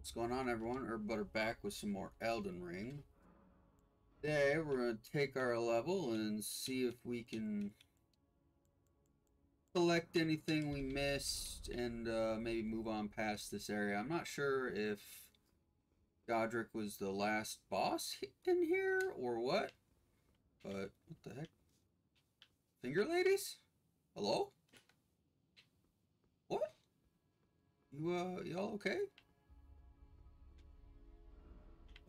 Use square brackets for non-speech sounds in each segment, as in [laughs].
What's going on, everyone? Herb Butter back with some more Elden Ring. Today, we're going to take our level and see if we can collect anything we missed and uh, maybe move on past this area. I'm not sure if Godrick was the last boss in here or what, but what the heck? Finger ladies? Hello? What? You, uh, y'all okay?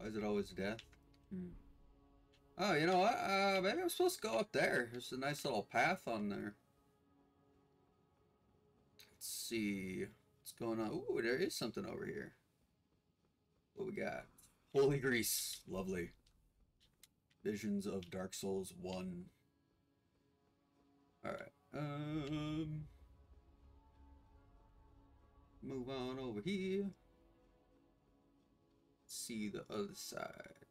Why is it always death? Hmm. Oh, you know what? Uh, maybe I'm supposed to go up there. There's a nice little path on there. Let's see. What's going on? Ooh, there is something over here. What we got? Holy grease. Lovely. Visions of Dark Souls 1. Alright. Um... Move on over here see the other side.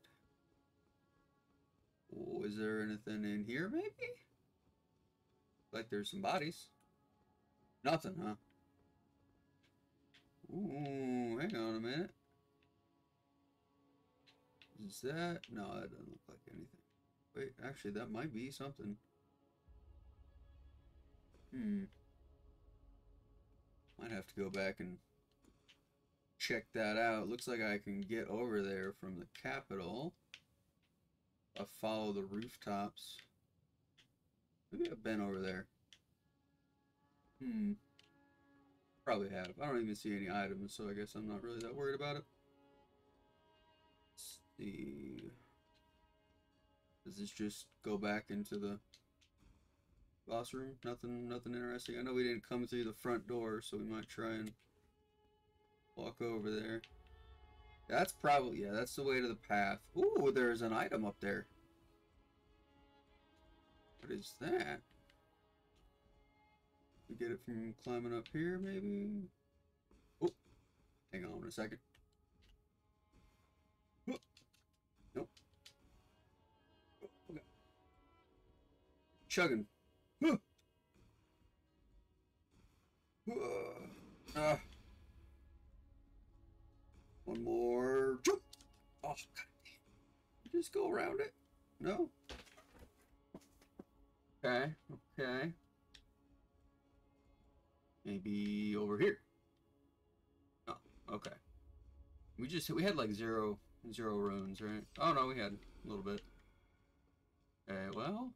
Oh, is there anything in here, maybe? Like there's some bodies. Nothing, huh? Ooh, hang on a minute. Is that? No, that doesn't look like anything. Wait, actually, that might be something. Hmm. Might have to go back and check that out. Looks like I can get over there from the capital. I follow the rooftops. Maybe I've been over there. Hmm. Probably have. I don't even see any items, so I guess I'm not really that worried about it. Let's see. Does this just go back into the boss room? Nothing nothing interesting. I know we didn't come through the front door, so we might try and Walk over there. That's probably, yeah, that's the way to the path. Ooh, there's an item up there. What is that? We get it from climbing up here, maybe? Oh, hang on a second. Nope. Chugging. Uh. Oh, Just go around it. No? Okay, okay. Maybe over here. Oh, okay. We just, we had like zero, zero runes, right? Oh no, we had a little bit. Okay, well.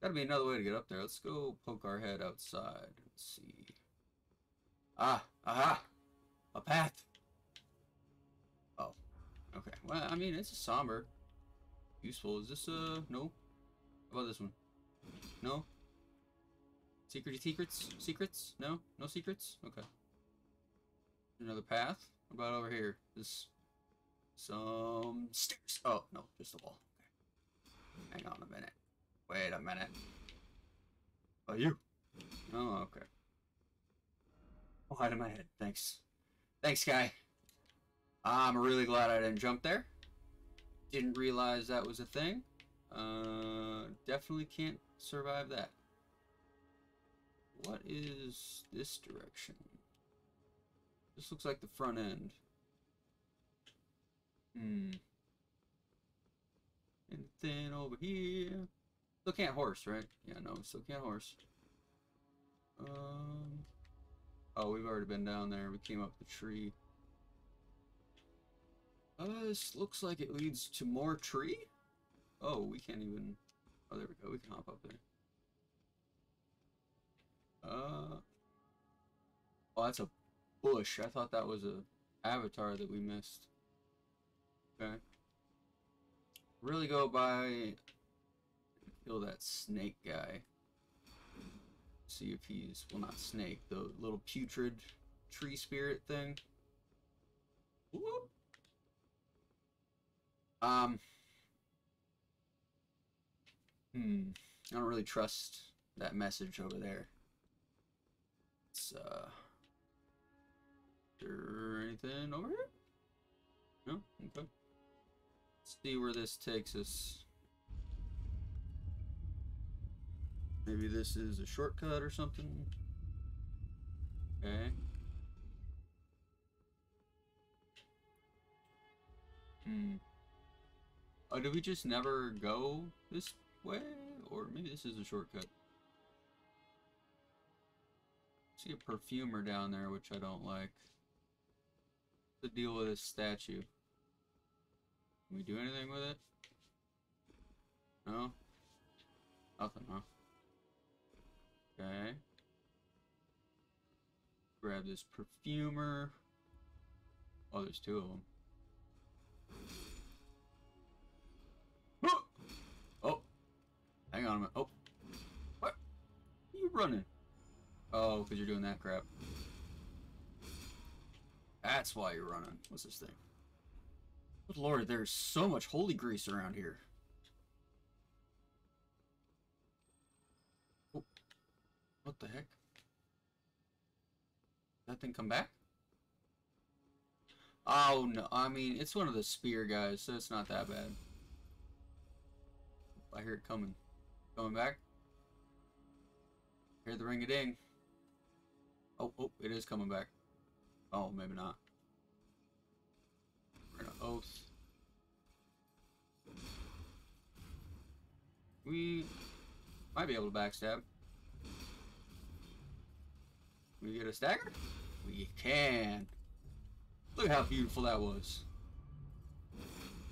Gotta be another way to get up there. Let's go poke our head outside. Let's see. Ah, aha! A path! Okay. Well, I mean, it's a somber. Useful. Is this, uh, no? How about this one? No? Secret secrets? Secrets? No? No secrets? Okay. Another path? What about over here? This... Some stairs. Oh, no. Just a wall. Okay. Hang on a minute. Wait a minute. Oh, you? Oh, okay. I'll hide in my head. Thanks. Thanks, guy. I'm really glad I didn't jump there. Didn't realize that was a thing. Uh, definitely can't survive that. What is this direction? This looks like the front end. Hmm. And then over here. Still can't horse, right? Yeah, no, still can't horse. Um. Oh, we've already been down there. We came up the tree. Uh, this looks like it leads to more tree? Oh, we can't even... Oh, there we go. We can hop up there. Uh... Oh, that's a bush. I thought that was a avatar that we missed. Okay. Really go by... Kill that snake guy. See if he's... Well, not snake. The little putrid tree spirit thing. Whoop. Um. Hmm. I don't really trust that message over there. It's, uh. Anything over here? No? Okay. Let's see where this takes us. Maybe this is a shortcut or something. Okay. Hmm. Oh, did we just never go this way? Or maybe this is a shortcut. See a perfumer down there, which I don't like. What's the deal with this statue? Can we do anything with it? No? Nothing, huh? Okay. Grab this perfumer. Oh, there's two of them. Hang on a minute. Oh! What? You running? Oh, because you're doing that crap. That's why you're running. What's this thing? Good lord, there's so much holy grease around here. Oh. What the heck? That thing come back? Oh no, I mean, it's one of the spear guys, so it's not that bad. I hear it coming. Coming back. Hear the ring-a-ding. Oh, oh, it is coming back. Oh, maybe not. We're gonna oath. We might be able to backstab. We get a stagger? We can. Look how beautiful that was.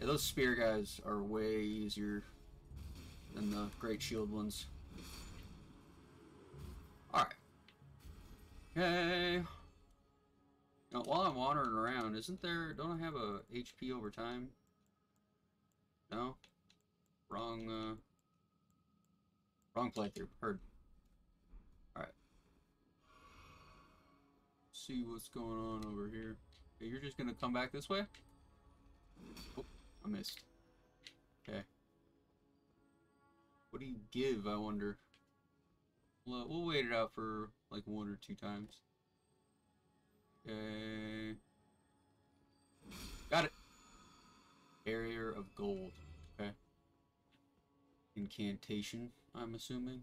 Yeah, those spear guys are way easier than the great shield ones. Alright. Okay. Now, while I'm wandering around, isn't there... Don't I have a HP over time? No? Wrong, uh... Wrong playthrough. Heard. Alright. See what's going on over here. Okay, you're just gonna come back this way? Oh, I missed. Okay. What do you give, I wonder? We'll, we'll wait it out for like one or two times. Okay. Got it. Barrier of gold. Okay. Incantation, I'm assuming.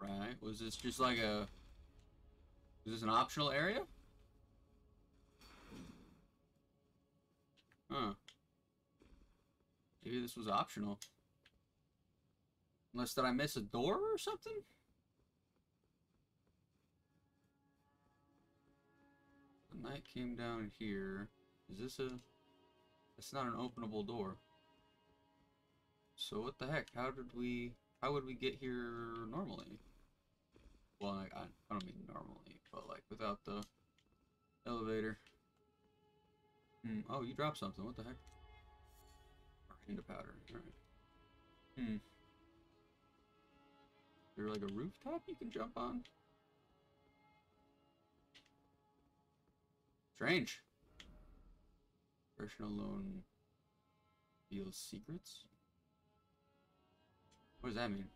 Right. Was this just like a... Is this an optional area? Huh. Maybe this was optional. Unless did I miss a door or something? The knight came down here. Is this a... It's not an openable door. So what the heck? How did we... How would we get here normally? Well, I, I don't mean normally, but like without the elevator. Hmm. Oh, you dropped something. What the heck? Into powder. Alright. Hmm. Is there like a rooftop you can jump on? Strange. Version alone reveals secrets? What does that mean?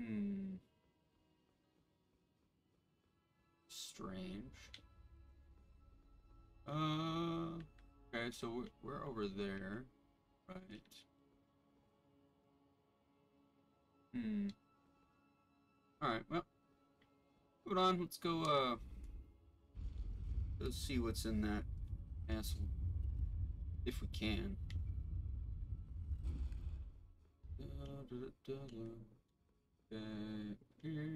Hmm. Strange. So we're, we're over there, right? Hmm. Alright, well. Hold on, let's go, uh... Let's see what's in that castle. If we can. Okay, here.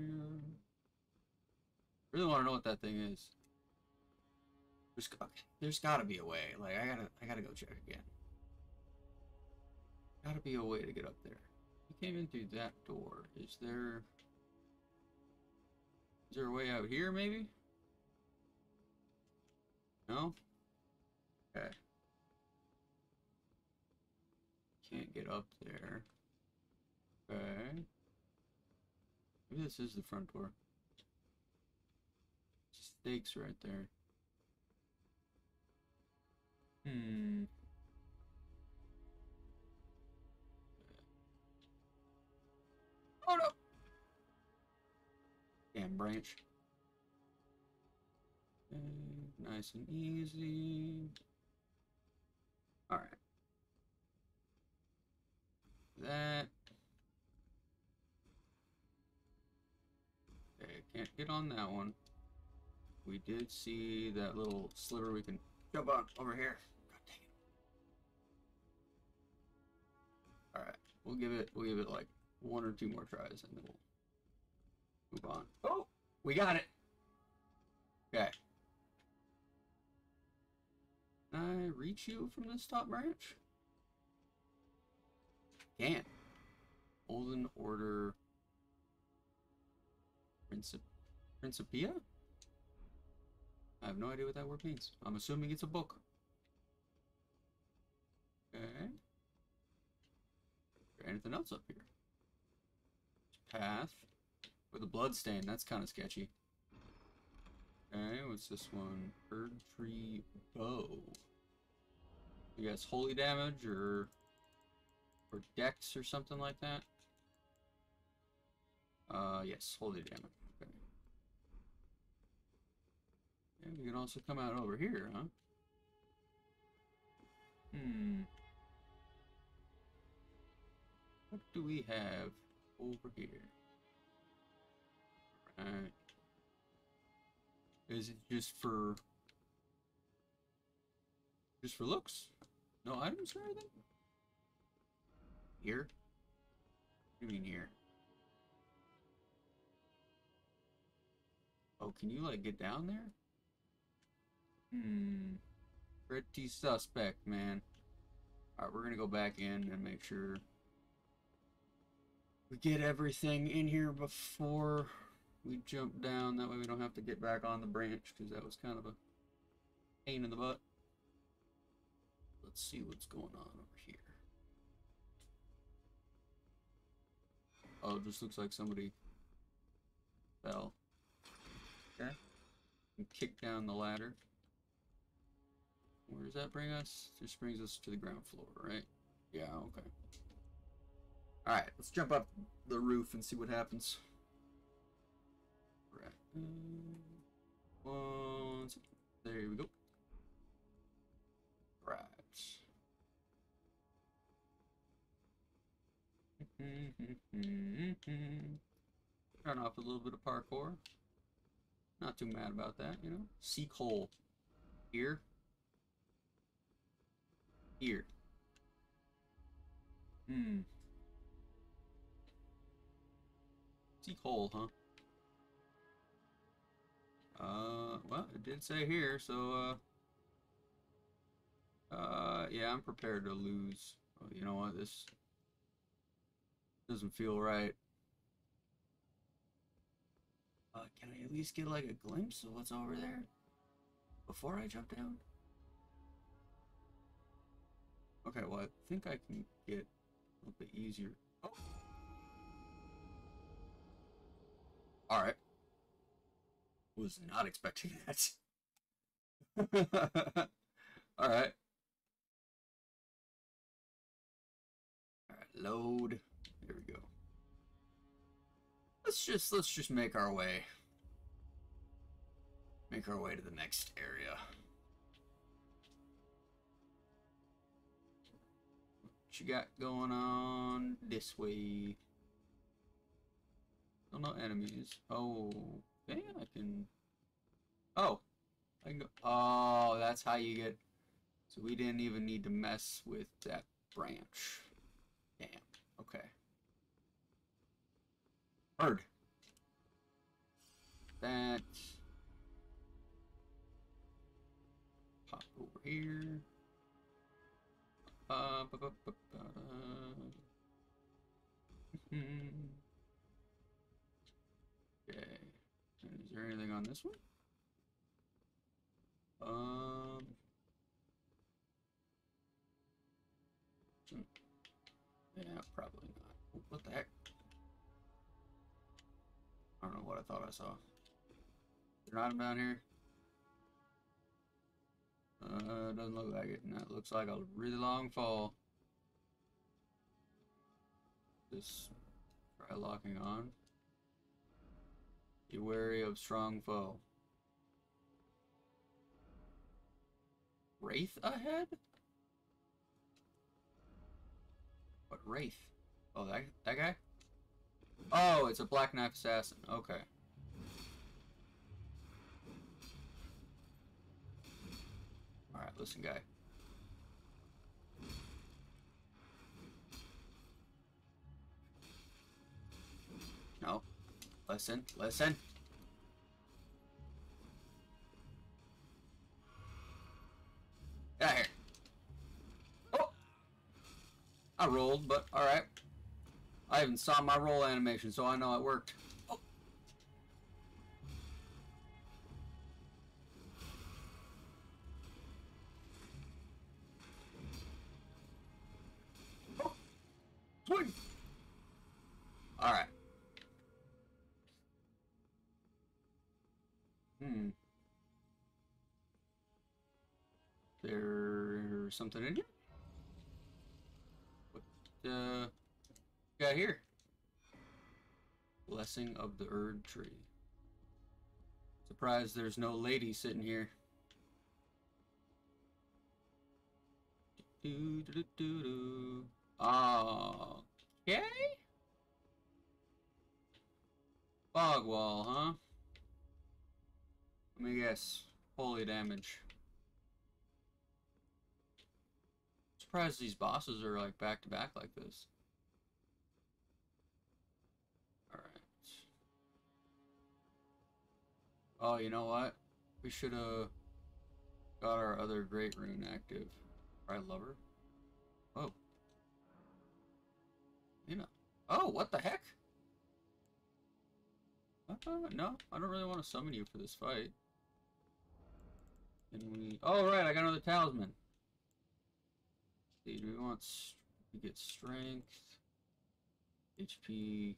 Really want to know what that thing is. There's, there's gotta be a way. Like, I gotta, I gotta go check again. Gotta be a way to get up there. We came in through that door. Is there... Is there a way out here, maybe? No? Okay. Can't get up there. Okay. Maybe this is the front door. Stakes right there. Hmm. Oh no! Damn branch. Okay, nice and easy. Alright. That. Okay, can't get on that one. we did see that little sliver we can jump on over here. God dang it. Alright, we'll give it we'll give it like one or two more tries and then we'll move on. Oh! We got it! Okay. I reach you from this top branch? Can't. Olden Order Princip Principia? I have no idea what that word means. I'm assuming it's a book. Okay. anything else up here? Path. With a blood stain. That's kind of sketchy. Okay, what's this one? Erd Tree bow. I guess holy damage or or dex or something like that. Uh, yes, holy damage. Okay. And we can also come out over here, huh? Hmm. What do we have over here? Right. Is it just for... Just for looks? No items or anything? Here? What do you mean here? Oh, can you, like, get down there? Hmm. Pretty suspect, man. Alright, we're gonna go back in and make sure we get everything in here before we jump down. That way we don't have to get back on the branch, because that was kind of a pain in the butt. Let's see what's going on over here. Oh, it just looks like somebody fell. Okay. And kick down the ladder. Where does that bring us? Just brings us to the ground floor, right? Yeah, okay. Alright, let's jump up the roof and see what happens. Right. One, there we go. Right. [laughs] Turn off a little bit of parkour. Not too mad about that, you know. Seek hole. Here. Here. Hmm. Seek hole, huh? Uh, well, it did say here, so, uh... Uh, yeah, I'm prepared to lose. Oh, you know what, this doesn't feel right. Uh, can I at least get, like, a glimpse of what's over there? Before I jump down? Okay, well, I think I can get a little bit easier. Oh! Alright. Was not expecting that. [laughs] Alright. Alright, load. There we go. Let's just let's just make our way. Make our way to the next area. You got going on this way? Still oh, no enemies. Oh, yeah, I can. Oh, I can go. Oh, that's how you get. So we didn't even need to mess with that branch. Damn. Okay. Bird. That. Pop over here. Okay. Is there anything on this one? Um. Yeah, probably not. What the heck? I don't know what I thought I saw. They're not down here. Uh, doesn't look like it. And that looks like a really long fall. Just try locking on. Be wary of strong foe. Wraith ahead? What Wraith? Oh, that that guy? Oh, it's a Black Knife Assassin. Okay. Listen, guy. No. Listen, listen. Get out here. Oh! I rolled, but alright. I even saw my roll animation, so I know it worked. Blessing of the Erd Tree. Surprised there's no lady sitting here. Do do do do do. Okay. Fog wall, huh? Let me guess. Holy damage. Surprised these bosses are like back to back like this. Oh, you know what? We should have got our other great rune active. Right, lover? Oh. You know. Oh, what the heck? Uh, no, I don't really want to summon you for this fight. And we... Oh, right, I got another talisman. See, do we want... We get strength, HP,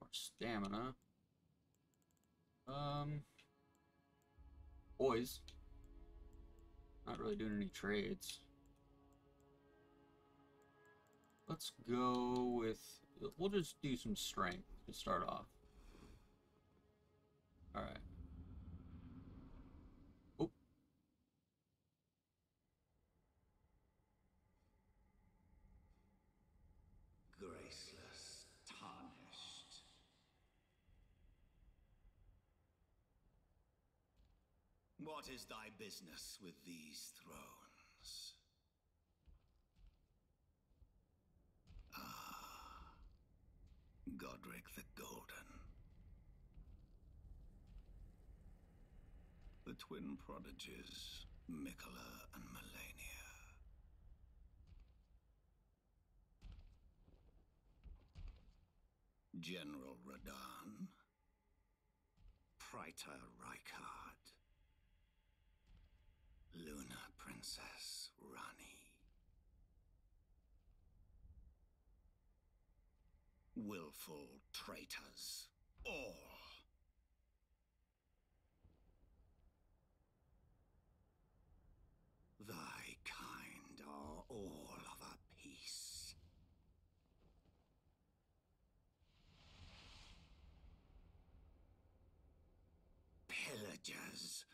or stamina. Um... Boys. Not really doing any trades. Let's go with... We'll just do some strength to start off. Alright. Oh. Graceless, tarnished. What is thy business with these thrones? Ah, Godrick the Golden. The twin prodigies, Miquella and Malenia. General Radahn, Praetor Rykard, Lunar Princess Ranni. Willful traitors, all. Thy kind are all of a piece. Pillagers,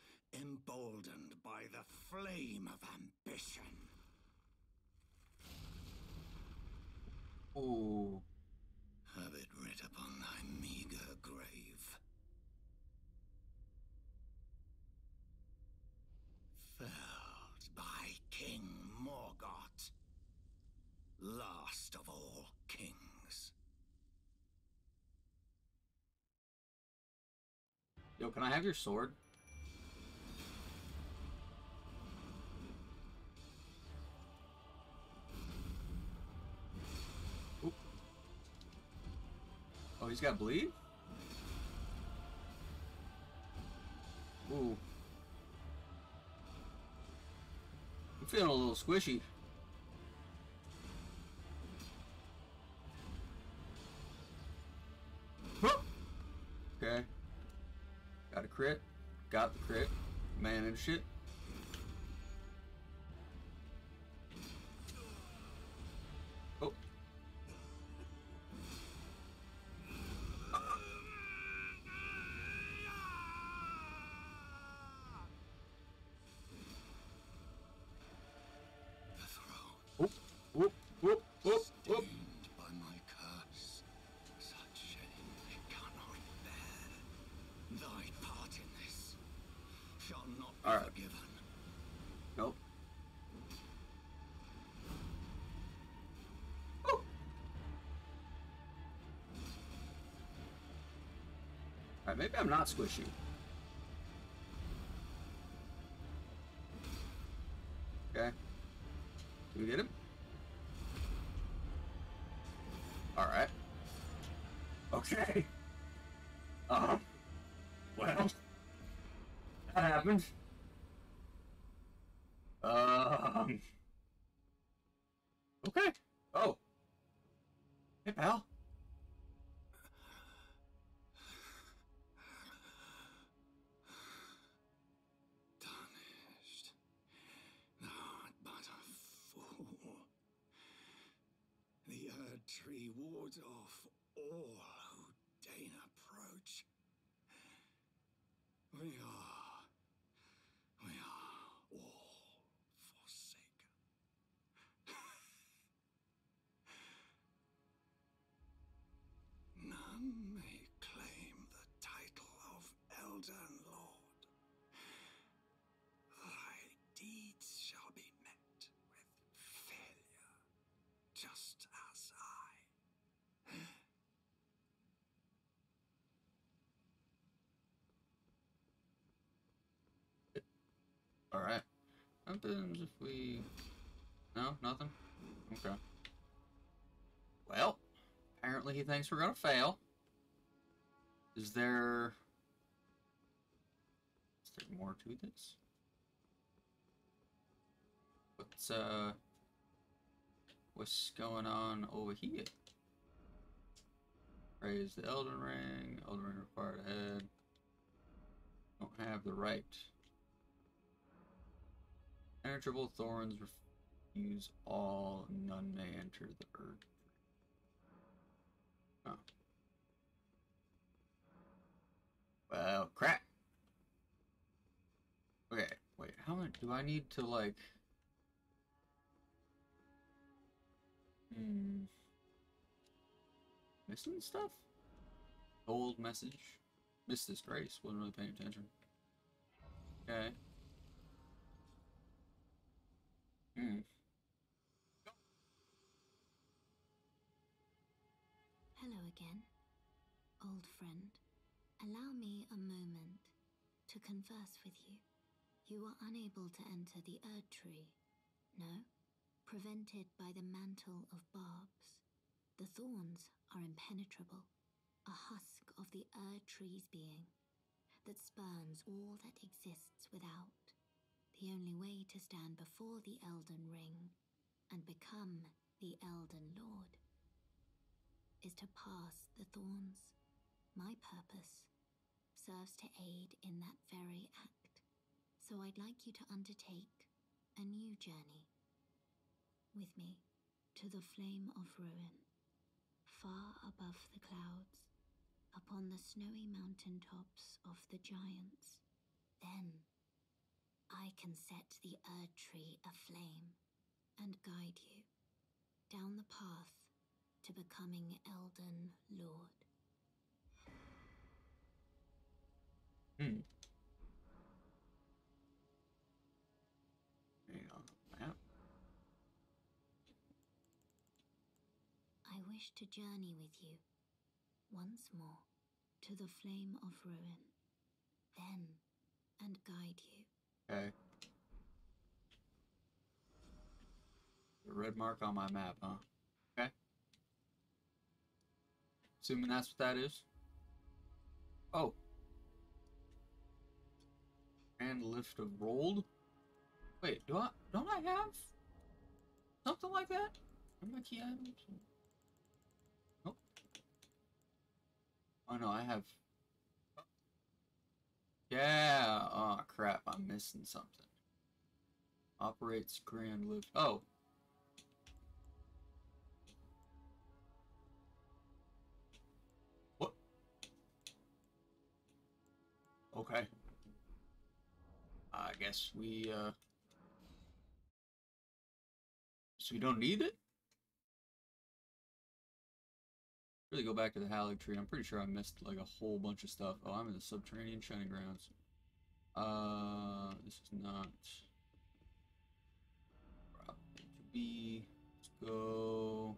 emboldened by the flame of ambition. Oh. Have it writ upon thy meager grave. Felled by King Morgott, last of all kings. Yo, can I have your sword? Oh, he's got bleed? Ooh. I'm feeling a little squishy. Okay. Got a crit. Got the crit. Managed it. Alright, maybe I'm not squishy. Wards off all who deign approach. We are. We are all forsaken. [laughs] None may claim the title of Elden Alright. Happens if we. No, nothing? Okay. Well, apparently he thinks we're gonna fail. Is there. Is there more to this? What's, uh. What's going on over here? Raise the Elden Ring. Elden Ring required ahead. Don't have the right. Penetrable thorns refuse all, none may enter the earth. Oh. Well, crap. Okay, wait, how much do I need to, like... Hmm... Missing stuff? Old message? Missed this grace, wasn't really paying attention. Okay. Hmm. Hello again, old friend. Allow me a moment to converse with you. You are unable to enter the Erd Tree, no? Prevented by the mantle of barbs. The thorns are impenetrable, a husk of the Erd Tree's being that spurns all that exists without. The only way to stand before the Elden Ring and become the Elden Lord is to pass the thorns. My purpose serves to aid in that very act, so I'd like you to undertake a new journey with me to the Flame of Ruin, far above the clouds, upon the snowy mountain tops of the giants. Then I can set the Erd Tree aflame and guide you down the path to becoming Elden Lord. Hmm. Hang on. Map. I wish to journey with you once more to the Flame of Ruin, then and guide you. Okay. The red mark on my map, huh? Okay. Assuming that's what that is. Oh. And lift of Rold. Wait, do I don't I have something like that? Am I key? Nope. Oh no, I have yeah. Oh crap! I'm missing something. Operates grand lift. Oh. What? Okay. I guess we uh. So we don't need it. Really go back to the Haligtree. I'm pretty sure I missed like a whole bunch of stuff. Oh, I'm in the subterranean shunning grounds. Uh, this is not. need to be. Let's go.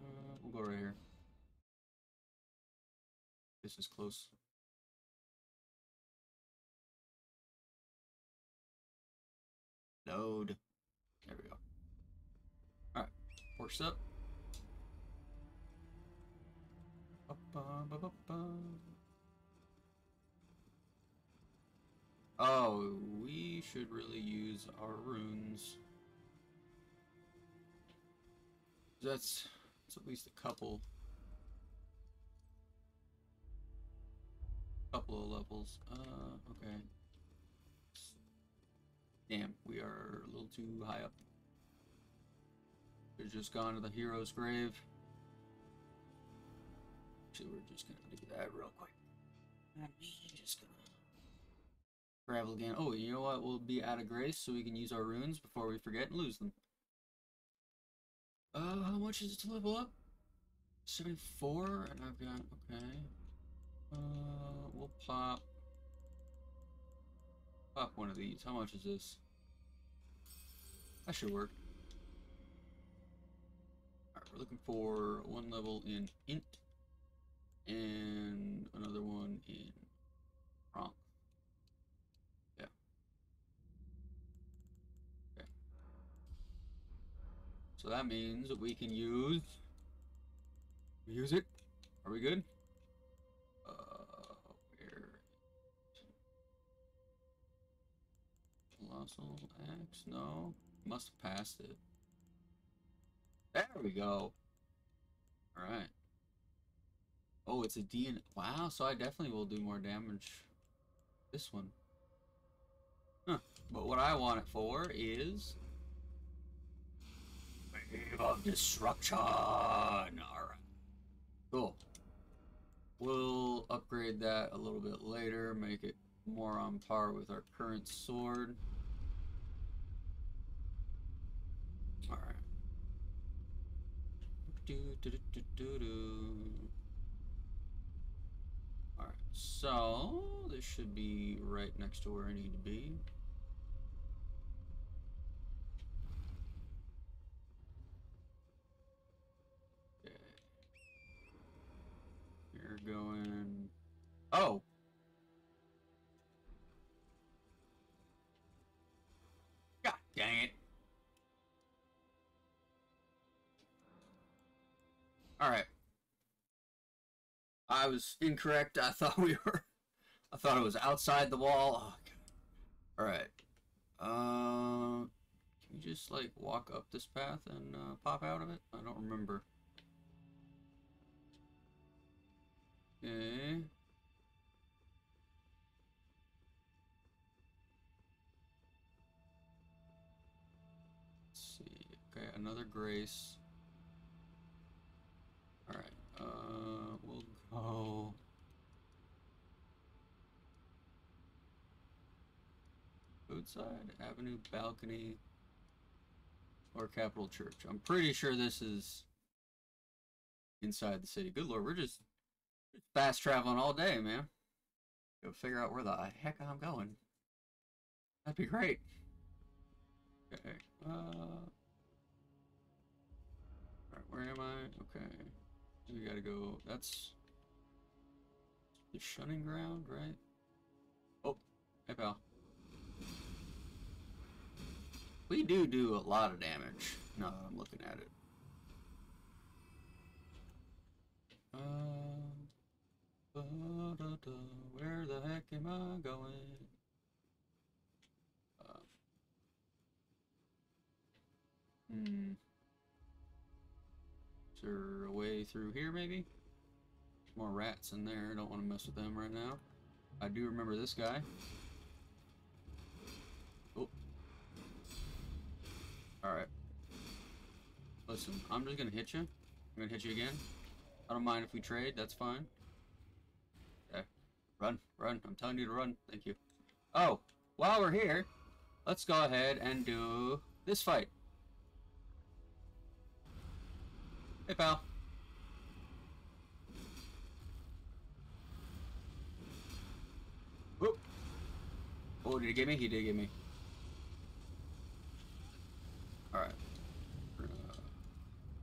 Uh, we'll go right here. This is close. Load. There we go. Alright, horse up. Oh, we should really use our runes. That's, that's at least a couple. Couple of levels. Uh, okay. Damn, we are a little too high up. We've just gone to the hero's grave. Actually, we're just gonna do that real quick. And we just gonna travel again. Oh, you know what? We'll be out of grace so we can use our runes before we forget and lose them. Uh, how much is it to level up? 74, and I've got, okay. Uh, we'll pop. Pop one of these. How much is this? That should work. Alright, we're looking for one level in int and another one in prompt. Yeah. Okay. So that means we can use use it. Are we good? Uh, where? Colossal X? No, must have passed it. There we go. All right. Oh, it's a D and wow. So I definitely will do more damage. This one. Huh. But what I want it for is wave of destruction. All right. Cool. We'll upgrade that a little bit later, make it more on par with our current sword. All right. Do, do, do, do, do. So this should be right next to where I need to be. Okay. You're going. Oh. God dang it. All right. I was incorrect. I thought we were. I thought it was outside the wall. Oh. All right. Uh, can you just like walk up this path and uh, pop out of it? I don't remember. Okay. Let's see. Okay, another grace. All right. Uh, we'll go. Woodside Avenue balcony or Capitol Church. I'm pretty sure this is inside the city. Good lord, we're just fast traveling all day, man. Go figure out where the heck I'm going. That'd be great. Okay. Uh. Where am I? Okay. We gotta go. That's the shunning ground, right? Oh, hey pal. We do do a lot of damage. No, I'm looking at it. Um, ba-da-da, where the heck am I going? Uh, hmm. Is there a way through here, maybe? More rats in there. Don't want to mess with them right now. I do remember this guy. Oh. Alright. Listen, I'm just gonna hit you. I'm gonna hit you again. I don't mind if we trade, that's fine. Okay. Run, run. I'm telling you to run. Thank you. Oh, while we're here, let's go ahead and do this fight. Hey, pal. Oh, did he get me? He did get me. Alright. Uh,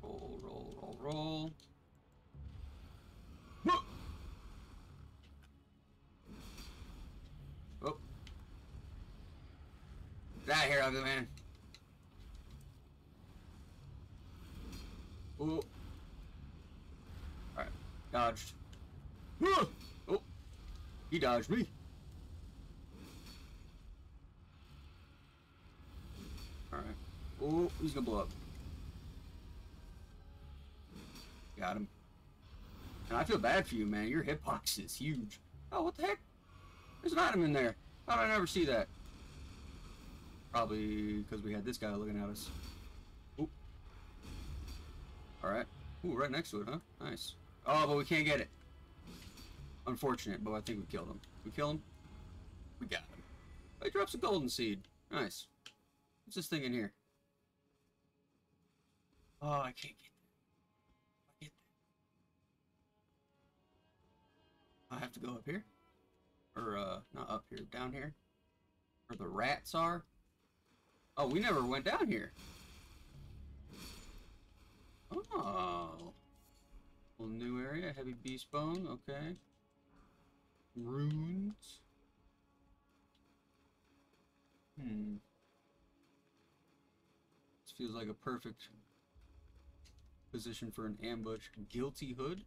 roll, roll, roll, roll. Whoop! Oh. That here, ugly man. Ooh. Alright. Dodged. Oh! He dodged me. Oh, he's gonna blow up. Got him. And I feel bad for you, man. Your hitbox is huge. Oh, what the heck? There's an item in there. How did I never see that? Probably because we had this guy looking at us. Ooh. Alright. Ooh, right next to it, huh? Nice. Oh, but we can't get it. Unfortunate, but I think we killed him. We kill him? We got him. Oh, he drops a golden seed. Nice. What's this thing in here? Oh, I can't get that. I get that. I have to go up here? Or, uh, not up here, down here? Where the rats are? Oh, we never went down here. Oh. Well, new area, heavy beast bone, okay. Runes. Hmm. This feels like a perfect position for an ambush. Guilty hood?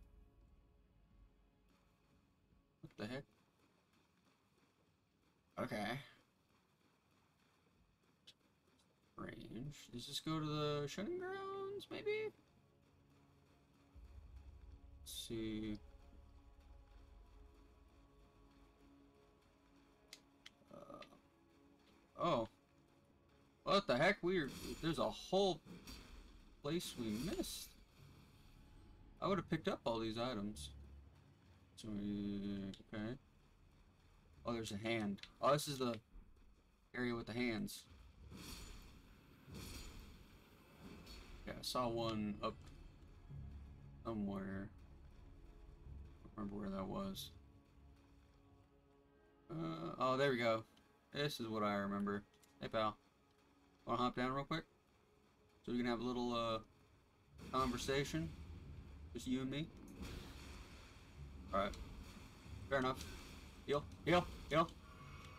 What the heck? Okay. Range. Does this go to the shooting grounds, maybe? Let's see. Uh, oh. What the heck? We're there's a whole place we missed. I would have picked up all these items. So okay. Oh, there's a hand. Oh, this is the area with the hands. Yeah, I saw one up somewhere. I don't remember where that was. Uh, oh, there we go. This is what I remember. Hey, pal. Wanna hop down real quick? So we can have a little, uh, conversation? Just you and me? Alright. Fair enough. Heal, heal, heal.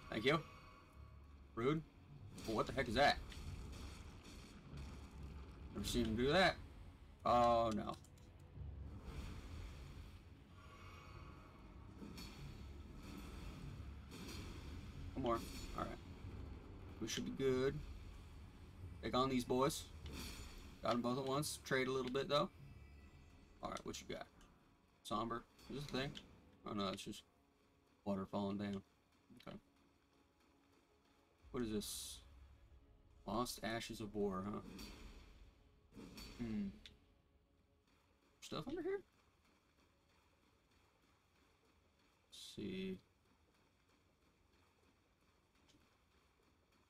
Thank you. Rude. Well, what the heck is that? Never seen him do that. Oh, no. One more. Alright. We should be good. Take on these boys. Got them both at once. Trade a little bit, though. Alright, what you got? Somber. Is this a thing? Oh, no, it's just water falling down. Okay. What is this? Lost Ashes of War, huh? Hmm. Stuff under here? Let's see.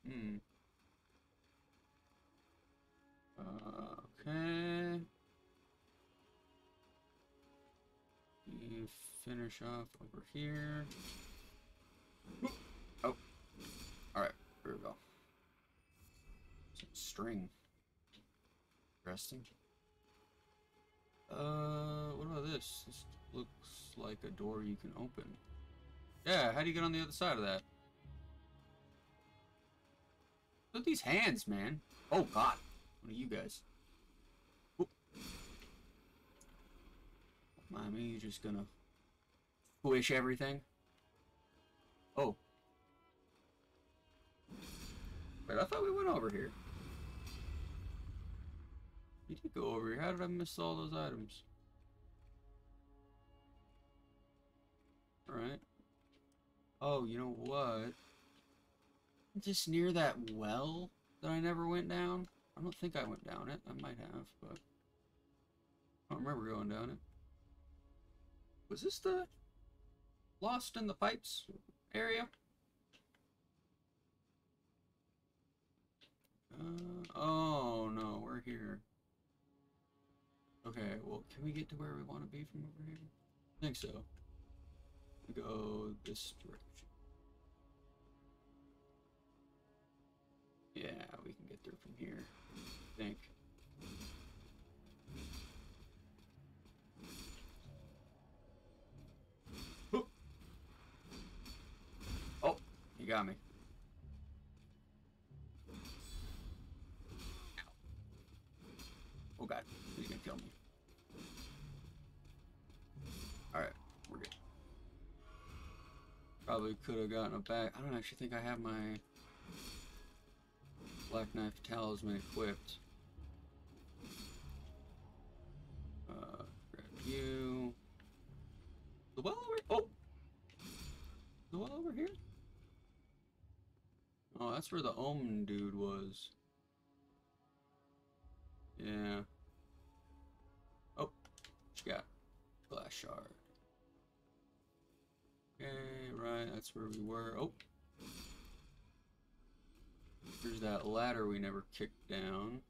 Hmm. Uh, okay. Finish off over here. Oh. Alright, here we go. String. Interesting. Uh, what about this? This looks like a door you can open. Yeah, how do you get on the other side of that? Look at these hands, man. Oh, God. What are you guys? Mind me, you're just gonna squish everything? Oh. Wait, I thought we went over here. You did go over here. How did I miss all those items? Alright. Oh, you know what? Just near that well that I never went down. I don't think I went down it. I might have, but I don't remember going down it. Was this the Lost in the Pipes area? Uh, oh no, we're here. Okay, well, can we get to where we want to be from over here? I think so. Go this direction. Yeah, we can get there from here. I think. got me. Ow. Oh god, he's gonna kill me. Alright, we're good. Probably could have gotten a back. I don't actually think I have my Black Knife Talisman equipped. Uh, grab you. The well over. Oh! The well over here? Oh, that's where the Omen dude was. Yeah. Oh, got glass shard. Okay, right, that's where we were. Oh. There's that ladder we never kicked down.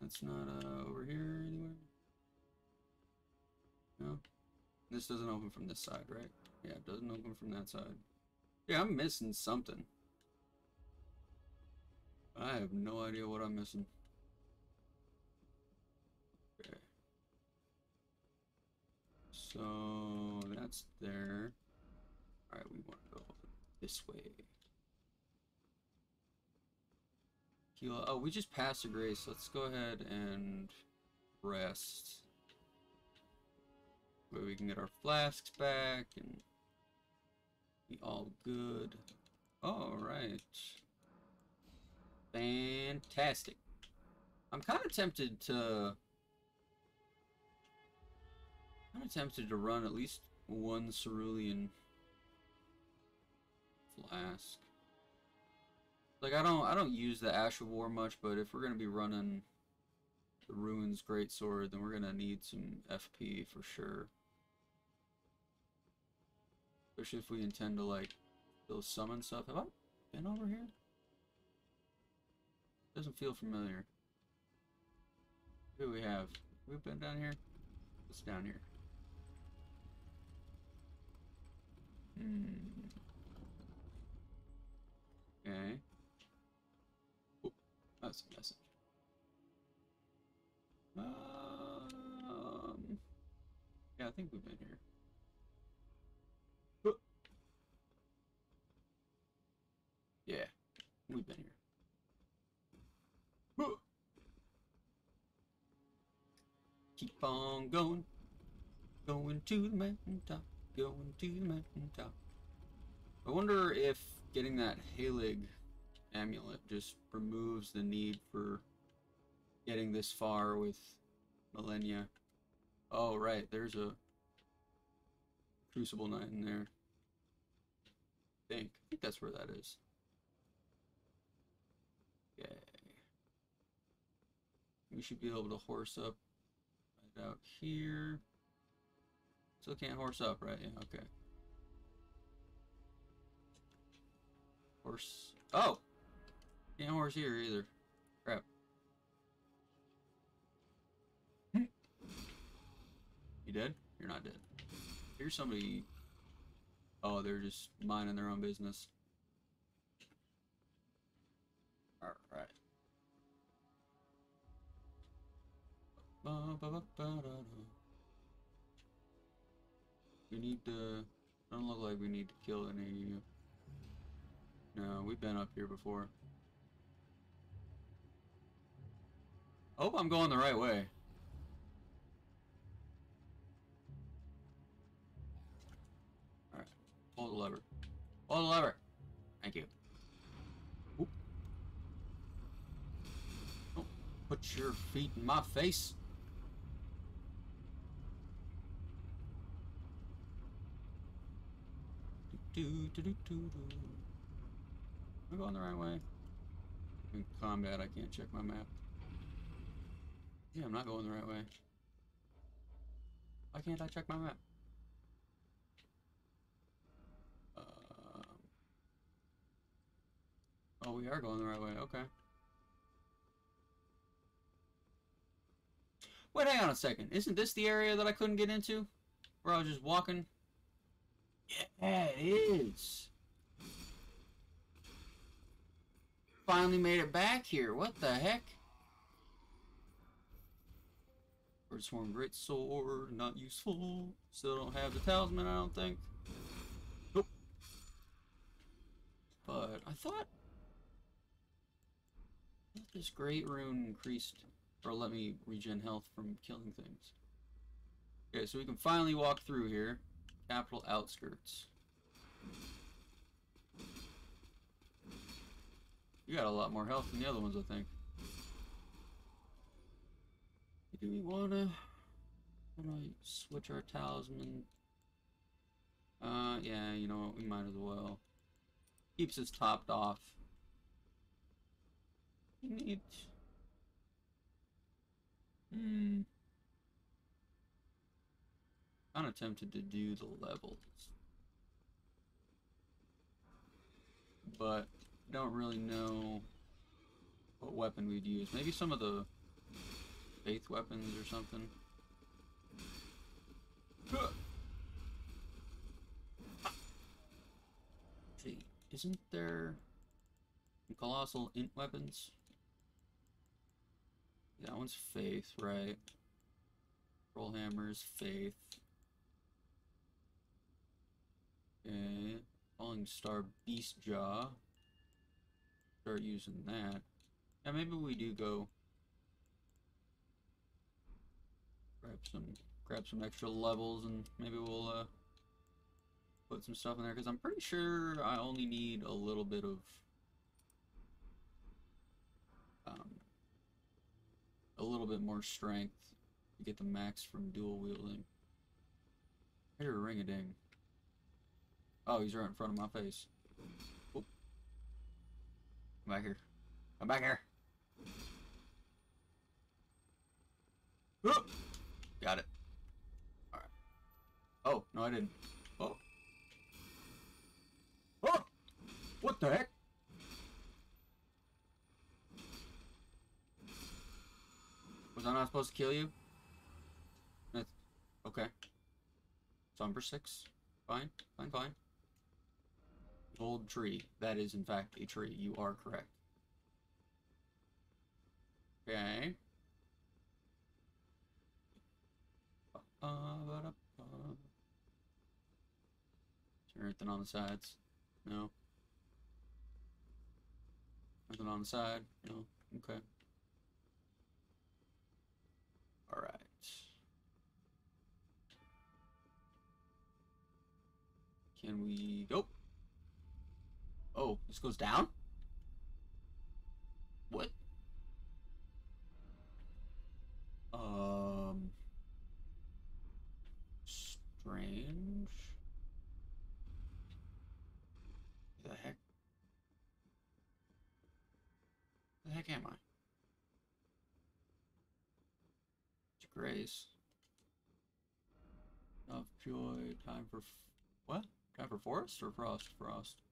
That's not uh, over here anywhere. No. This doesn't open from this side, right? Yeah, it doesn't open from that side. Yeah, I'm missing something. I have no idea what I'm missing. Okay. So that's there. Alright, we want to go this way. Oh, we just passed a grace. Let's go ahead and rest. Where we can get our flasks back and be all good. Alright. Fantastic. I'm kind of tempted to... I'm tempted to run at least one cerulean flask. Like I don't I don't use the Ash of War much, but if we're gonna be running the Ruins Greatsword, then we're gonna need some FP for sure. Especially if we intend to like build summon stuff. Have I been over here? Doesn't feel familiar. Who do we have? We've been down here? What's down here? Hmm. Okay. Oh, that's a message. Um. Yeah, I think we've been here. We've been here. [gasps] Keep on going, going to the mountaintop, going to the mountaintop. I wonder if getting that Halig amulet just removes the need for getting this far with Malenia. Oh, right, there's a Crucible Knight in there. I think. I think that's where that is. We should be able to horse up right out here. Still can't horse up, right? Yeah, okay. Horse. Oh! Can't horse here either. Crap. You dead? You're not dead. Here's somebody. Oh, they're just minding their own business. We need to. Don't look like we need to kill any of you. No, we've been up here before. I Hope I'm going the right way. Alright. Pull the lever. Pull the lever. Thank you. Oop. Don't put your feet in my face. Do, do, do, do, do. Am I going the right way? In combat, I can't check my map. Yeah, I'm not going the right way. Why can't I check my map? Um, oh, we are going the right way. Okay. Wait, hang on a second. Isn't this the area that I couldn't get into? Where I was just walking? Yeah, it is. Finally made it back here. What the heck? Birdsworn Great Sword, not useful. Still don't have the talisman, I don't think. Nope. But I thought this great rune increased or let me regen health from killing things. Okay, so we can finally walk through here. Capital outskirts. You got a lot more health than the other ones, I think. Do we wanna wanna switch our talisman? Uh, yeah, you know what? We might as well. Keeps us topped off. We need. Hmm. Kind of tempted to do the levels, but don't really know what weapon we'd use. Maybe some of the faith weapons or something. See, isn't there colossal int weapons? That one's faith, right? Roll hammers, faith. Okay, falling star beast jaw. Start using that. Yeah, maybe we do go grab some grab some extra levels and maybe we'll uh put some stuff in there because I'm pretty sure I only need a little bit of um, a little bit more strength to get the max from dual wielding. Here, ring a ding. Oh, he's right in front of my face. Come back here. Come back here. Got it. Alright. Oh, no I didn't. Oh. Oh! What the heck? Was I not supposed to kill you? Okay. Somber 6. Fine, fine, fine. Old tree. That is, in fact, a tree. You are correct. Okay. Is there anything on the sides? No. Nothing on the side? No. Okay. Alright. Can we go? Oh, this goes down? What? Um strange. The heck? The heck am I? It's Grace. Of joy, time for what? Time for forest or frost? Frost.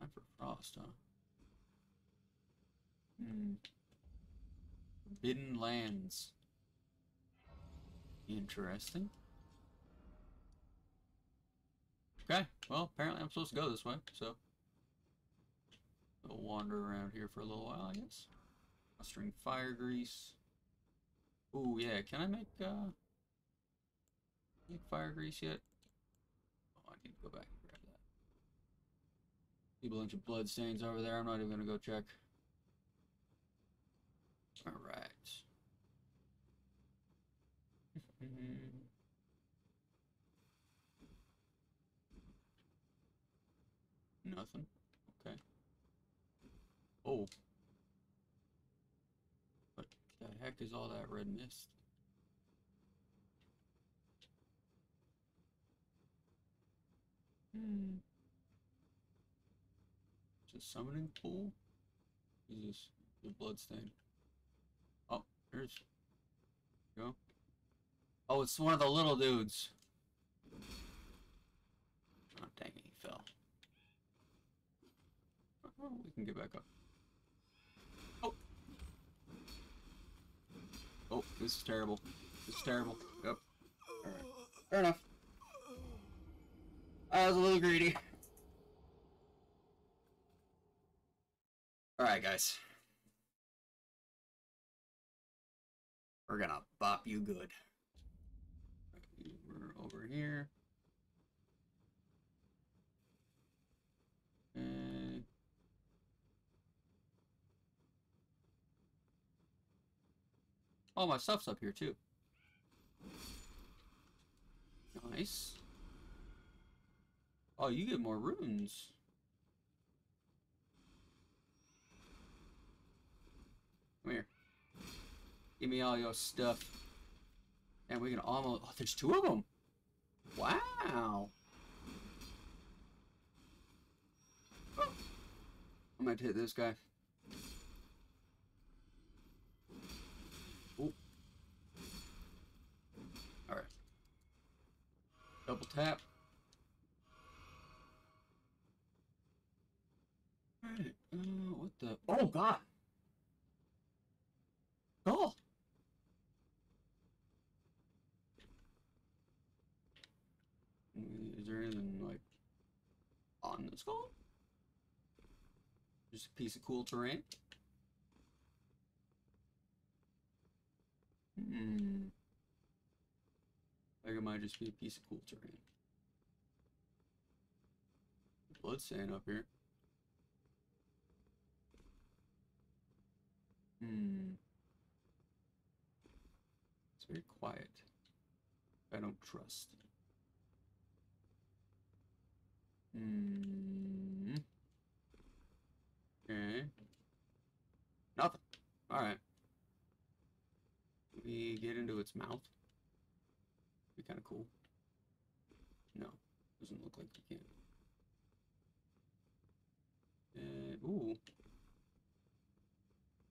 Time for frost, huh? Hmm. Forbidden lands. Interesting. Okay, well, apparently I'm supposed to go this way, so... I'll wander around here for a little while, I guess. Mustering fire grease. Ooh, yeah, can I make, uh... Make fire grease yet? Oh, I need to go back and grab that. A bunch of blood stains over there, I'm not even gonna go check. Alright. [laughs] Nothing. Okay. Oh. What the heck is all that red mist? Hmm. A summoning pool? Is this the blood stain? Oh, there's go. Oh, it's one of the little dudes. Oh, dang it, he fell. Oh, we can get back up. Oh. Oh, this is terrible. This is terrible. Yep. Alright. Fair enough. I was a little greedy. Alright, guys. We're gonna bop you good. We're over here. And all my stuff's up here too. Nice. Oh, you get more runes. Come here. Give me all your stuff. And we can almost. Oh, there's two of them. Wow. Oh. I'm gonna hit this guy. Oh. Alright. Double tap. Alright. Uh, what the? Oh, God. Oh. Is there anything like on the skull? Just a piece of cool terrain. Hmm. Like it might just be a piece of cool terrain. Blood sand up here. Hmm. It's very quiet. I don't trust. Hmm. Okay. Nothing. Alright. We get into its mouth. Be kind of cool. No. Doesn't look like you can. And, ooh.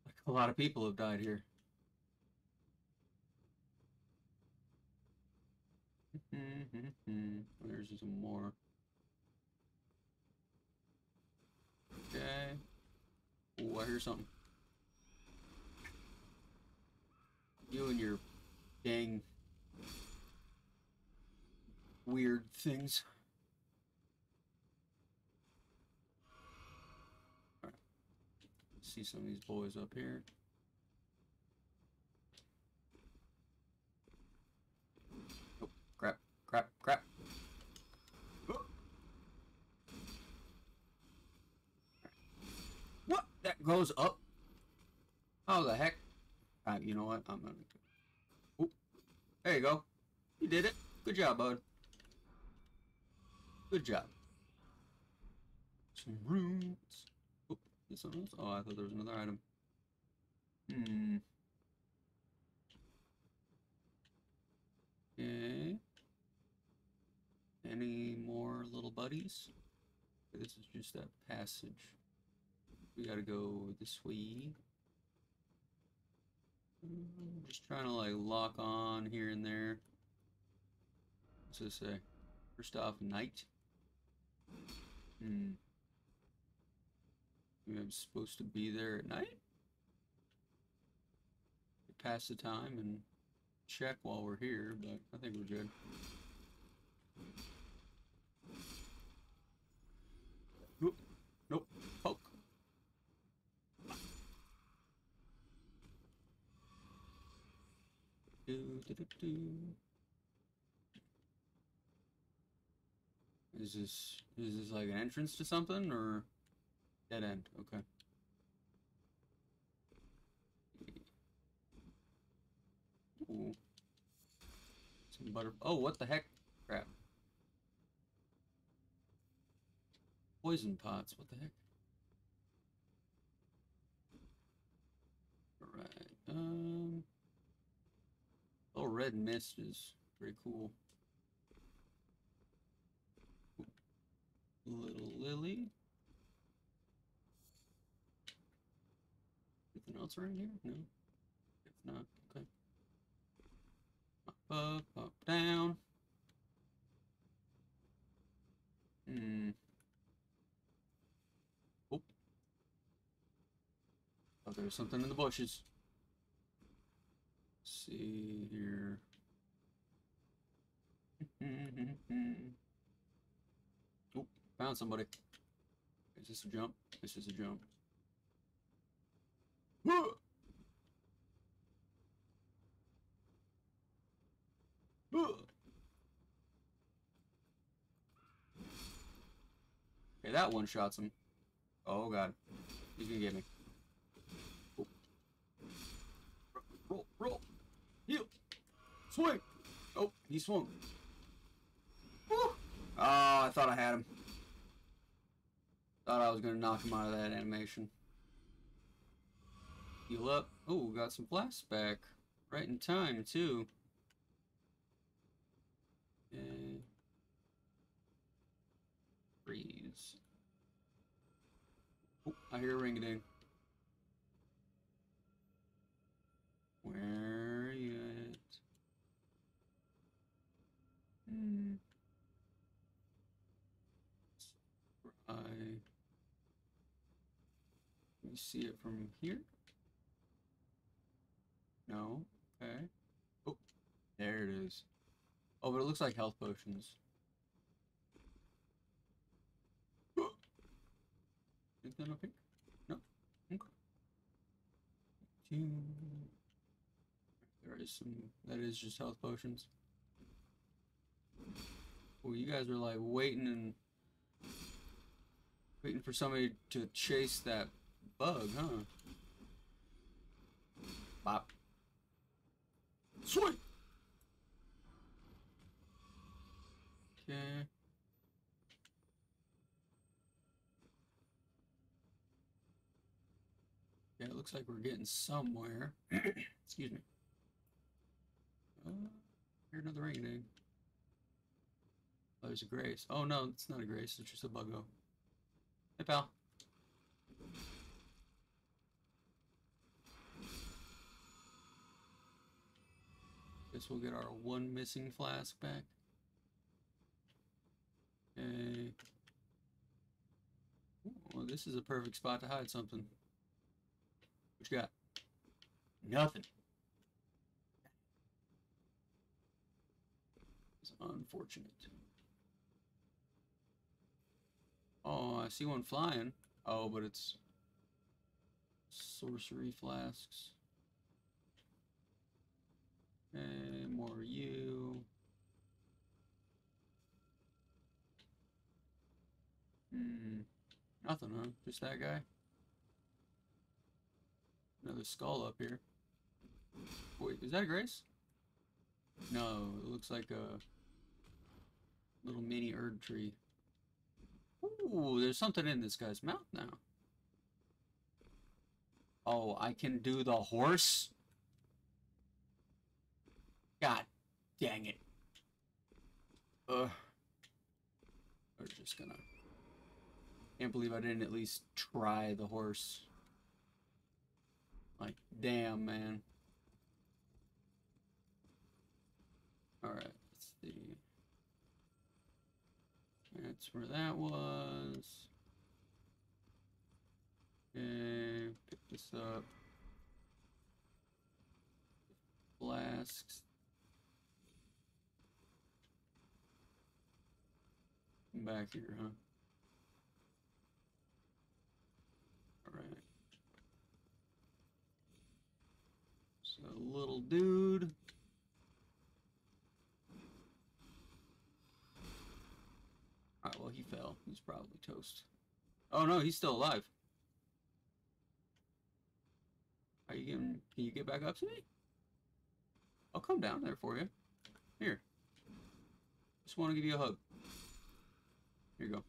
Like a lot of people have died here. There's some more. Okay. Ooh, I hear something. You and your dang weird things. Alright. See some of these boys up here. Oh, crap, crap. Oh. What? That goes up? How the heck? You know what? I'm gonna. Oop. There you go. You did it. Good job, bud. Good job. Some runes. Oop. Is something else? Oh, I thought there was another item. Hmm. Okay. Any more little buddies? This is just that passage. We gotta go this way. Mm, Just trying to like lock on here and there. What's this say? First off, night. Hmm. I'm supposed to be there at night? Pass the time and check while we're here, but I think we're good. Nope. Nope. Poke. Do, do, do. Is this is this like an entrance to something or dead end? Okay. Ooh. Some butter. Oh, what the heck? Crap. Poison pots. What the heck? Alright. Um. Oh, red mist is very cool. Little lily. Anything else around here? No. If not, okay. Up, up, up, down. Hmm. Oh. Oh, there's something in the bushes. See here. [laughs] oh, found somebody. Is this a jump? This is a jump. Whoa! Okay, that one shots him. Oh god. He's gonna get me. Roll, roll. Heal. Swing. Oh, he swung. Woo. Oh, I thought I had him. Thought I was gonna knock him out of that animation. Heal up. Oh, got some flasks back. Right in time, too. Freeze. Oh, I hear a ring a ding. Where are you at? Hmm. I. Let see it from here. No. Okay. Oh, there it is. Oh, but it looks like health potions. Anything up here? No. Okay. There is some. That is just health potions. Well, you guys are like waiting and waiting for somebody to chase that bug, huh? Bop. Sweet. Okay. Yeah, it looks like we're getting somewhere. [clears throat] Excuse me. Uh, here another ring name. Oh, there's a grace. Oh no, it's not a grace. It's just a buggo. Hey, pal. Guess we'll get our one missing flask back. Okay. Oh, well, this is a perfect spot to hide something. What you got? Nothing. It's unfortunate. Oh, I see one flying. Oh, but it's sorcery flasks. More you. Hmm. Nothing, huh? Just that guy? Another skull up here. Wait, is that a grace? No, it looks like a little mini Erd Tree. Ooh, there's something in this guy's mouth now. Oh, I can do the horse? God dang it. Ugh. We're just gonna... Can't believe I didn't at least try the horse. Like, damn, man. Alright, let's see. That's where that was. Okay, pick this up. Flasks. Back here, huh? Alright. So, little dude. Alright, well, he fell. He's probably toast. Oh, no, he's still alive. Are you getting... Can you get back up to me? I'll come down there for you. Here. Just want to give you a hug. Here you go.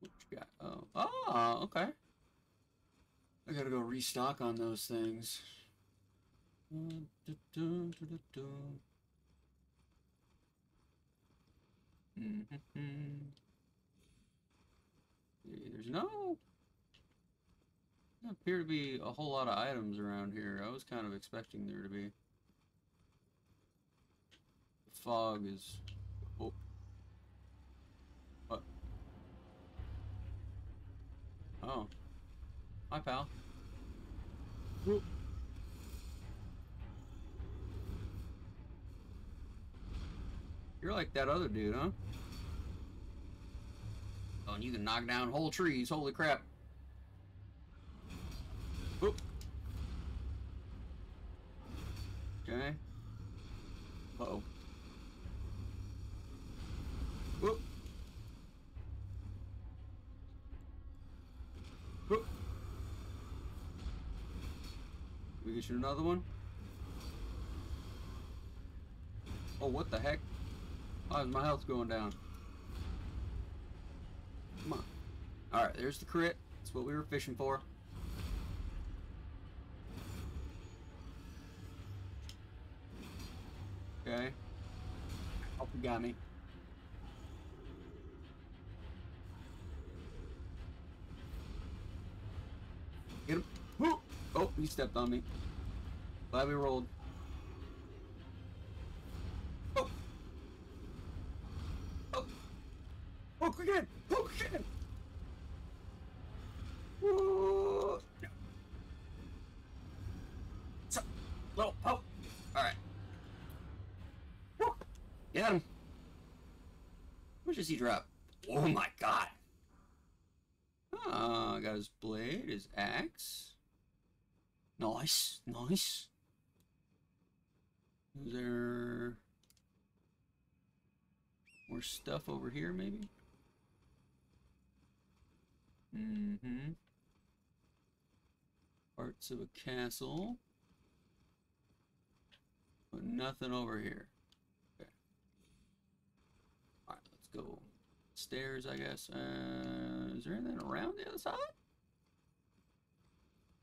What you got? Oh, oh, okay. I gotta go restock on those things. There's no doesn't appear to be a whole lot of items around here. I was kind of expecting there to be. The fog is... Oh. Hi, pal. Whoop. You're like that other dude, huh? Oh, and you can knock down whole trees. Holy crap. Oop. Okay. Uh-oh. Whoop. We get you another one? Oh, what the heck? Why is my health going down? Come on. Alright, there's the crit. That's what we were fishing for. Okay. Oh, he got me. Get him. Woo! Oh, he stepped on me. Glad we rolled. Oh! Oh! Poke again! Poke again! No. So, little poke. Alright. Get him. Much does he drop? Oh my god. Ah, got his blade, his axe. Nice, nice. Is there more stuff over here, maybe? Mm-hmm. Parts of a castle. But nothing over here. Okay. Alright, let's go stairs, I guess. Uh, is there anything around the other side?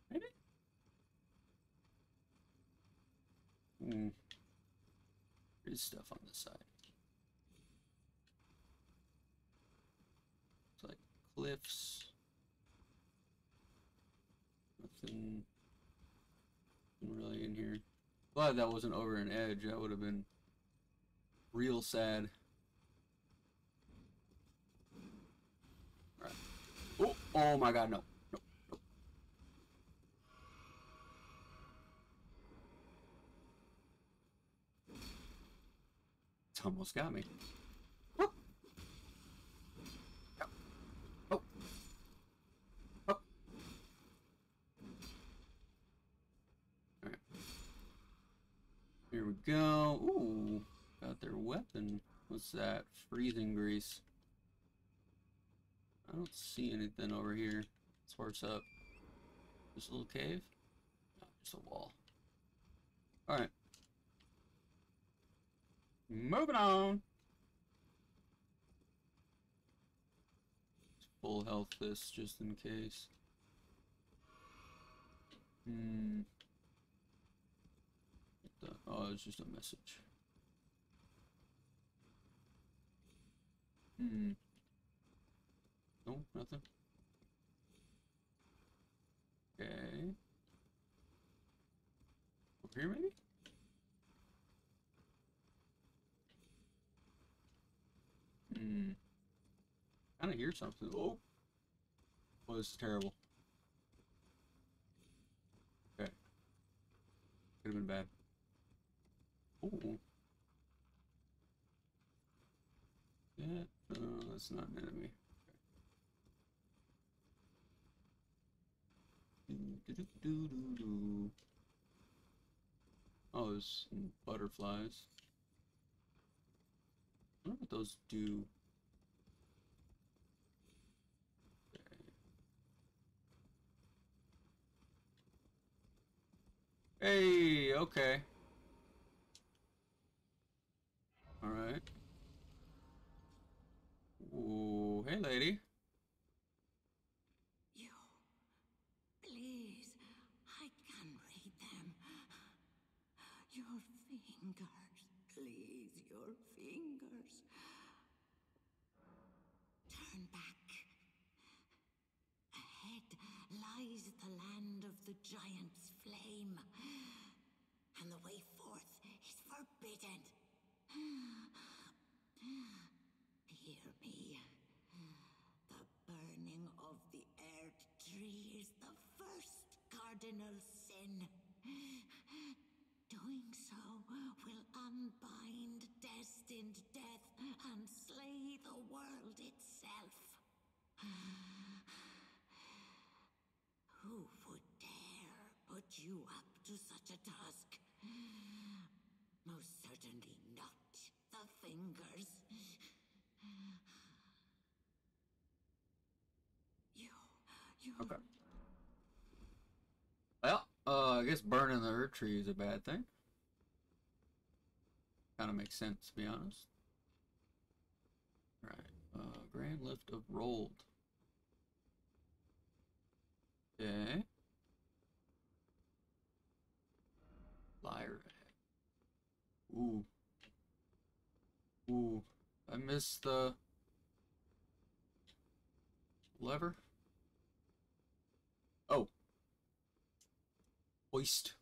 Maybe? Hmm. There's stuff on this side. It's like cliffs. Nothing, really in here. Glad that wasn't over an edge. That would have been real sad. Oh, oh my god, no. Almost got me. Oh. Oh. Oh. Alright. Here we go. Ooh, got their weapon. What's that? Freezing grease. I don't see anything over here. Let's horse up. This little cave? No, just a wall. Alright. Moving on. Full health this just in case. Hmm. Oh, it's just a message. Hmm. No, nothing. Okay. Over here, maybe? Hmm. Kind of hear something. Oh. Oh, this is terrible. Okay. Could have been bad. Oh. Yeah. No, that's not an enemy. Do-do-do-do-do. Oh, there's butterflies. I wonder what those do. Hey, okay. Alright. Ooh, hey lady. You. Please. I can read them. Your fingers. Please, your fingers. Turn back. Ahead lies the land of the giant's flame. And the way forth is forbidden. Hear me. The burning of the Erd Tree is the first cardinal sin. Doing so will unbind destined death and slay the world itself. Who would dare put you up to such a task? Most certainly not the fingers. You, you. Okay. Well, uh, I guess burning the Erd Tree is a bad thing. Kind of makes sense, to be honest. Right, uh, grand lift of Rold. Okay. Liar. Ooh. Ooh. I missed the lever. Oh. Hoist.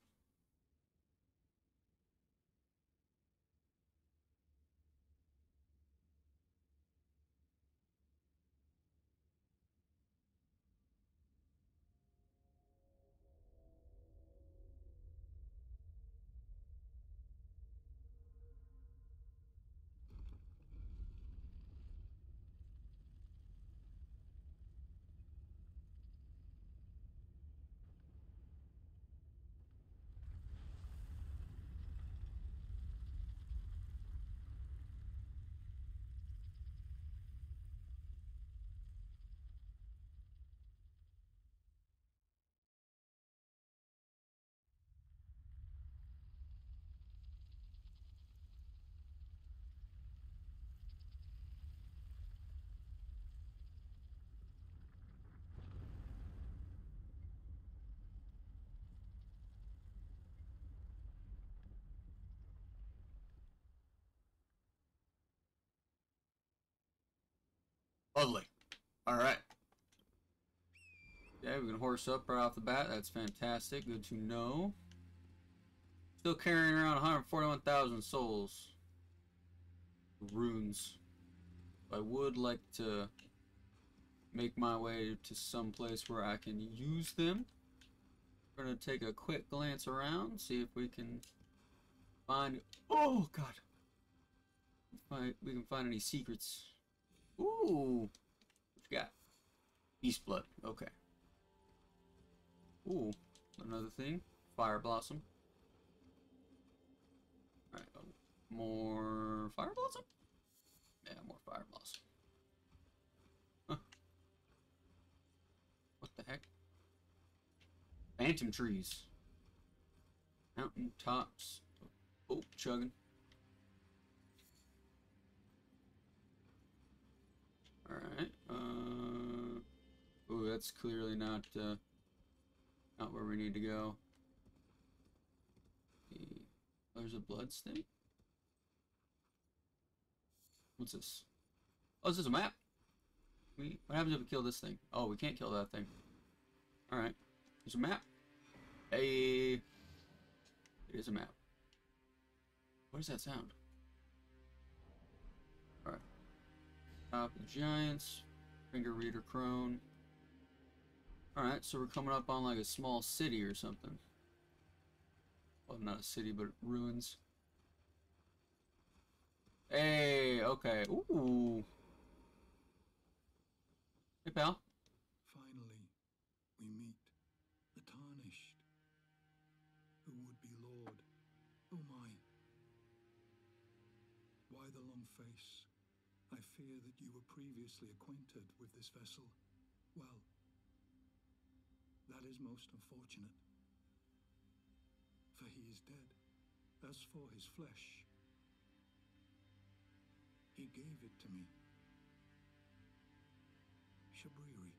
Lovely. All right. Yeah, we can horse up right off the bat. That's fantastic. Good to know. Still carrying around 141,000 souls. Runes. I would like to make my way to some place where I can use them. We're gonna take a quick glance around, see if we can find. Oh God! Find, we can find any secrets. Ooh. What you got? Beast blood. Okay. Ooh. Another thing. Fire blossom. Alright. Oh, more fire blossom? Yeah, more fire blossom. Huh. What the heck? Phantom trees. Mountain tops. Oh, chugging. Alright, uh... Oh, that's clearly not, uh... Not where we need to go. There's a blood stain? What's this? Oh, is this a map? We, what happens if we kill this thing? Oh, we can't kill that thing. Alright. There's a map. Hey! It is a map. What does that sound? Top of Giants, Finger Reader Crone. Alright, so we're coming up on like a small city or something. Well, not a city, but ruins. Hey, okay. Ooh. Hey, pal. Previously acquainted with this vessel. Well, that is most unfortunate. For he is dead. As for his flesh, he gave it to me. Shabriri,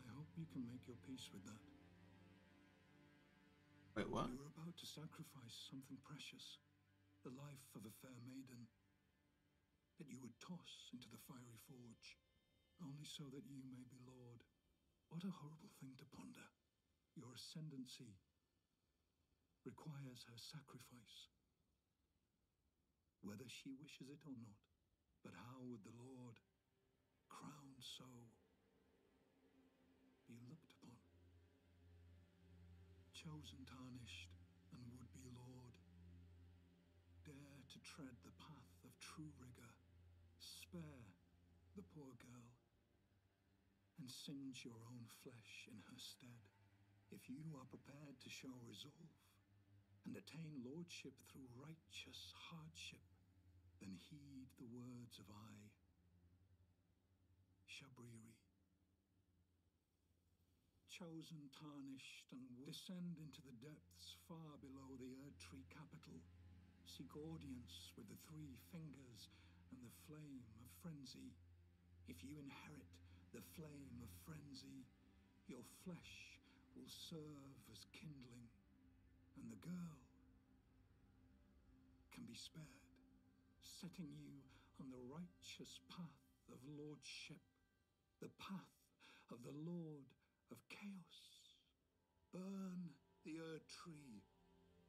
I hope you can make your peace with that. Wait, what? You were about to sacrifice something precious, the life of a fair maiden, that you would toss into the fiery forge, only so that you may be lord. What a horrible thing to ponder. Your ascendancy requires her sacrifice, whether she wishes it or not. But how would the Lord, crowned so, be looked upon? Chosen, tarnished, and would be Lord, dare to tread the path of true rigor, spare the poor girl, and singe your own flesh in her stead. If you are prepared to show resolve and attain lordship through righteous hardship, then heed the words of I, Shabriri. Chosen, tarnished, and descend into the depths far below the Erdtree capital. Seek audience with the three fingers and the flame of frenzy. If you inherit the flame of frenzy, your flesh will serve as kindling, and the girl can be spared, setting you on the righteous path of lordship, the path of the Lord of Chaos. Burn the Erd Tree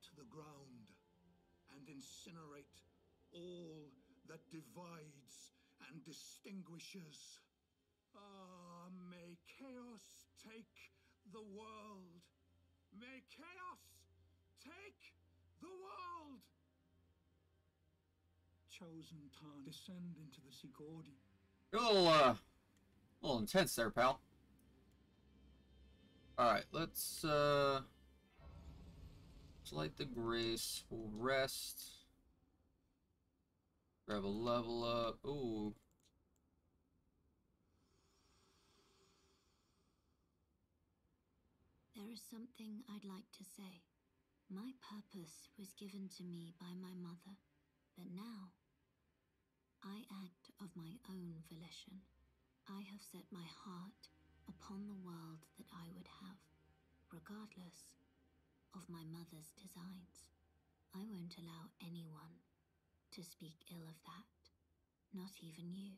to the ground and incinerate all that divides and distinguishes. Ah, may chaos take the world. May chaos take the world. Chosen Tarn, descend into the Sigordi. A little, uh, a little intense there, pal. Alright, let's, uh... Let's light the grace. We'll rest. Grab a level up. Ooh. There is something I'd like to say. My purpose was given to me by my mother, but now I act of my own volition. I have set my heart upon the world that I would have, regardless of my mother's designs. I won't allow anyone to speak ill of that, not even you.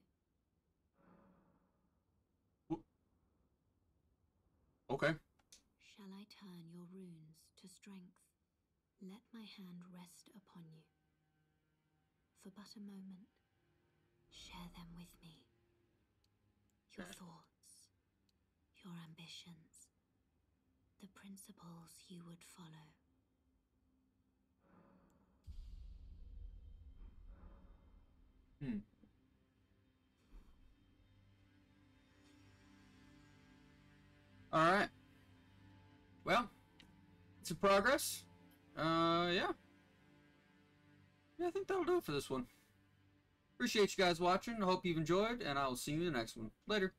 Okay. Shall I turn your runes to strength? Let my hand rest upon you. For but a moment, share them with me. Your Okay. thoughts, your ambitions, the principles you would follow. Hmm. Alright. Well, it's a progress. Uh, yeah. Yeah, I think that'll do it for this one. Appreciate you guys watching. I hope you've enjoyed, and I will see you in the next one. Later.